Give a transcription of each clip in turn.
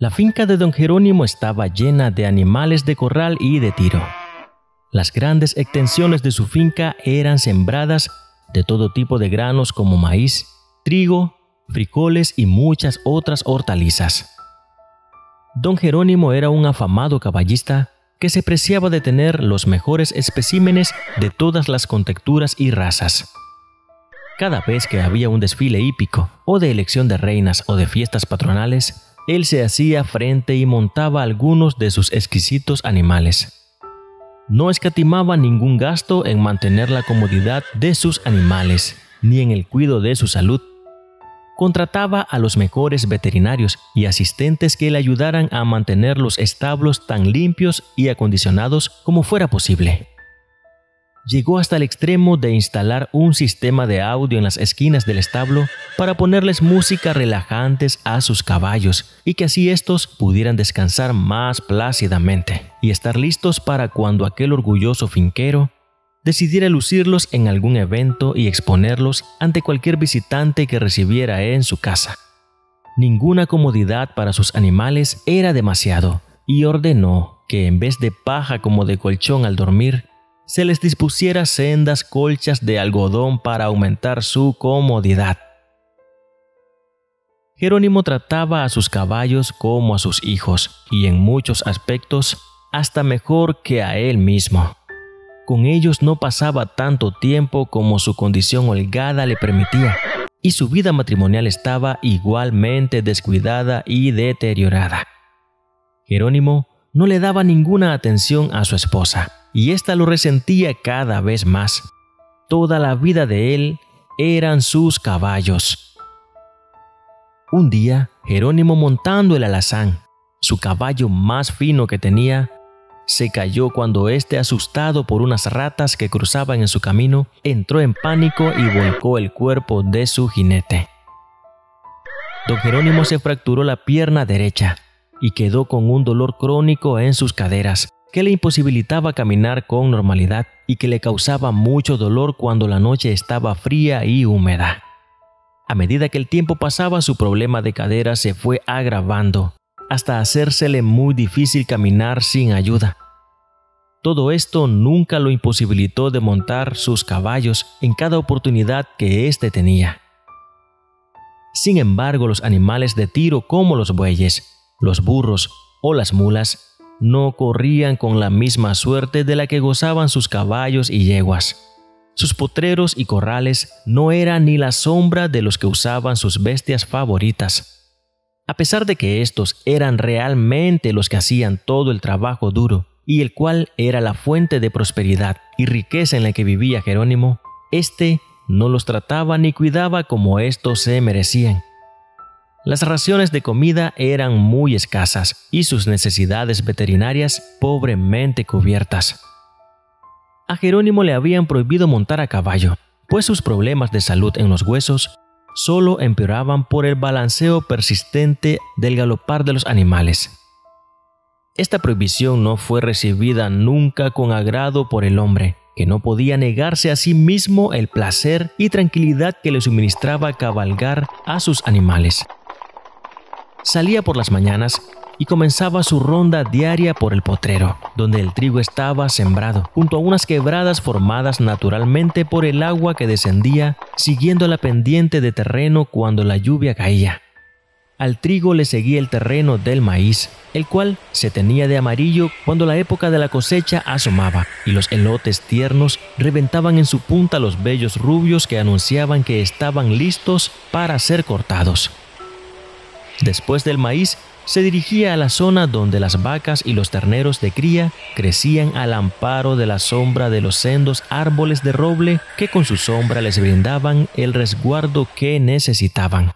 La finca de don Jerónimo estaba llena de animales de corral y de tiro. Las grandes extensiones de su finca eran sembradas de todo tipo de granos como maíz, trigo, frijoles y muchas otras hortalizas. Don Jerónimo era un afamado caballista que se preciaba de tener los mejores especímenes de todas las contexturas y razas. Cada vez que había un desfile hípico, o de elección de reinas o de fiestas patronales, él se hacía frente y montaba algunos de sus exquisitos animales. No escatimaba ningún gasto en mantener la comodidad de sus animales, ni en el cuidado de su salud. Contrataba a los mejores veterinarios y asistentes que le ayudaran a mantener los establos tan limpios y acondicionados como fuera posible llegó hasta el extremo de instalar un sistema de audio en las esquinas del establo para ponerles música relajantes a sus caballos y que así estos pudieran descansar más plácidamente y estar listos para cuando aquel orgulloso finquero decidiera lucirlos en algún evento y exponerlos ante cualquier visitante que recibiera en su casa. Ninguna comodidad para sus animales era demasiado y ordenó que en vez de paja como de colchón al dormir, se les dispusiera sendas colchas de algodón para aumentar su comodidad. Jerónimo trataba a sus caballos como a sus hijos y en muchos aspectos hasta mejor que a él mismo. Con ellos no pasaba tanto tiempo como su condición holgada le permitía, y su vida matrimonial estaba igualmente descuidada y deteriorada. Jerónimo no le daba ninguna atención a su esposa, y ésta lo resentía cada vez más. Toda la vida de él eran sus caballos. Un día, Jerónimo montando el alazán, su caballo más fino que tenía, se cayó cuando éste, asustado por unas ratas que cruzaban en su camino, entró en pánico y volcó el cuerpo de su jinete. Don Jerónimo se fracturó la pierna derecha y quedó con un dolor crónico en sus caderas, que le imposibilitaba caminar con normalidad y que le causaba mucho dolor cuando la noche estaba fría y húmeda. A medida que el tiempo pasaba, su problema de cadera se fue agravando, hasta hacérsele muy difícil caminar sin ayuda. Todo esto nunca lo imposibilitó de montar sus caballos en cada oportunidad que éste tenía. Sin embargo, los animales de tiro como los bueyes, los burros o las mulas no corrían con la misma suerte de la que gozaban sus caballos y yeguas. Sus potreros y corrales no eran ni la sombra de los que usaban sus bestias favoritas. A pesar de que estos eran realmente los que hacían todo el trabajo duro, y el cual era la fuente de prosperidad y riqueza en la que vivía Jerónimo, éste no los trataba ni cuidaba como estos se merecían. Las raciones de comida eran muy escasas y sus necesidades veterinarias pobremente cubiertas. A Jerónimo le habían prohibido montar a caballo, pues sus problemas de salud en los huesos solo empeoraban por el balanceo persistente del galopar de los animales. Esta prohibición no fue recibida nunca con agrado por el hombre, que no podía negarse a sí mismo el placer y tranquilidad que le suministraba cabalgar a sus animales salía por las mañanas y comenzaba su ronda diaria por el potrero, donde el trigo estaba sembrado, junto a unas quebradas formadas naturalmente por el agua que descendía siguiendo la pendiente de terreno cuando la lluvia caía. Al trigo le seguía el terreno del maíz, el cual se tenía de amarillo cuando la época de la cosecha asomaba, y los elotes tiernos reventaban en su punta los bellos rubios que anunciaban que estaban listos para ser cortados. Después del maíz, se dirigía a la zona donde las vacas y los terneros de cría crecían al amparo de la sombra de los sendos árboles de roble que con su sombra les brindaban el resguardo que necesitaban.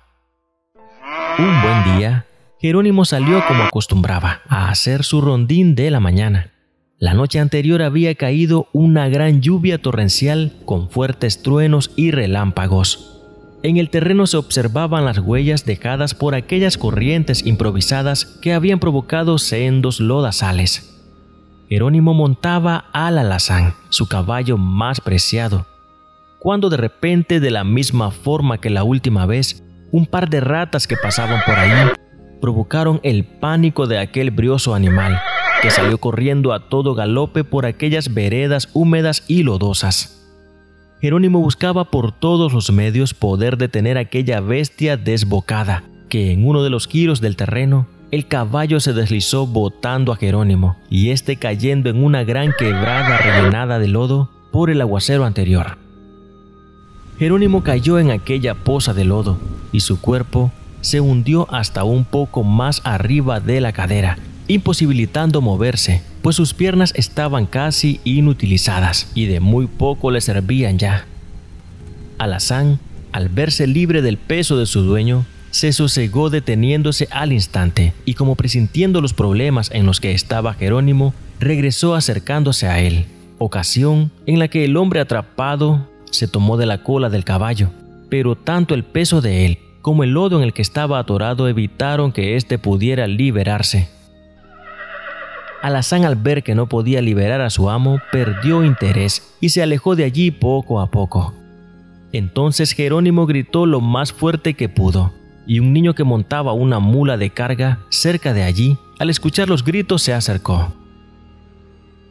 Un buen día, Jerónimo salió como acostumbraba a hacer su rondín de la mañana. La noche anterior había caído una gran lluvia torrencial con fuertes truenos y relámpagos. En el terreno se observaban las huellas dejadas por aquellas corrientes improvisadas que habían provocado sendos lodazales. Jerónimo montaba al alazán, su caballo más preciado, cuando de repente, de la misma forma que la última vez, un par de ratas que pasaban por ahí provocaron el pánico de aquel brioso animal, que salió corriendo a todo galope por aquellas veredas húmedas y lodosas. Jerónimo buscaba por todos los medios poder detener aquella bestia desbocada, que en uno de los giros del terreno, el caballo se deslizó botando a Jerónimo, y éste cayendo en una gran quebrada rellenada de lodo por el aguacero anterior. Jerónimo cayó en aquella poza de lodo, y su cuerpo se hundió hasta un poco más arriba de la cadera, imposibilitando moverse, pues sus piernas estaban casi inutilizadas y de muy poco le servían ya. Alazán, al verse libre del peso de su dueño, se sosegó deteniéndose al instante y como presintiendo los problemas en los que estaba Jerónimo, regresó acercándose a él, ocasión en la que el hombre atrapado se tomó de la cola del caballo, pero tanto el peso de él como el lodo en el que estaba atorado evitaron que éste pudiera liberarse. Alazán al ver que no podía liberar a su amo, perdió interés y se alejó de allí poco a poco. Entonces Jerónimo gritó lo más fuerte que pudo, y un niño que montaba una mula de carga cerca de allí, al escuchar los gritos se acercó.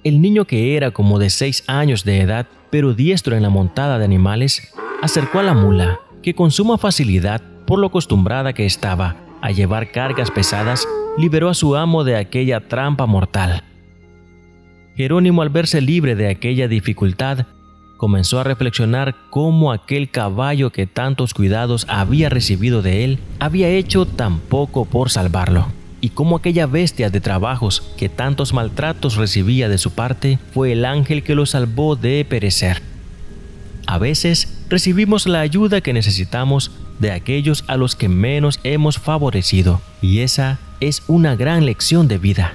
El niño que era como de seis años de edad, pero diestro en la montada de animales, acercó a la mula, que con suma facilidad, por lo acostumbrada que estaba a llevar cargas pesadas, liberó a su amo de aquella trampa mortal. Jerónimo al verse libre de aquella dificultad, comenzó a reflexionar cómo aquel caballo que tantos cuidados había recibido de él había hecho tan poco por salvarlo, y cómo aquella bestia de trabajos que tantos maltratos recibía de su parte fue el ángel que lo salvó de perecer. A veces recibimos la ayuda que necesitamos de aquellos a los que menos hemos favorecido, y esa es una gran lección de vida.